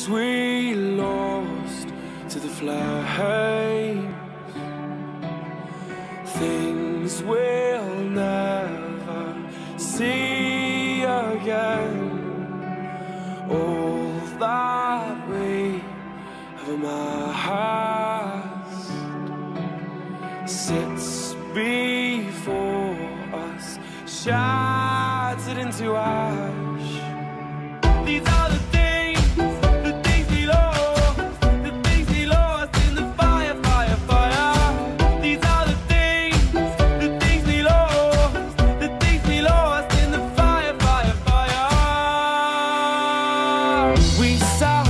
things we lost to the flames Things we'll never see again. All that we have amassed Sits before us Shattered into ash. These are the we saw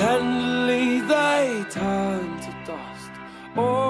Suddenly they turn to dust. Oh.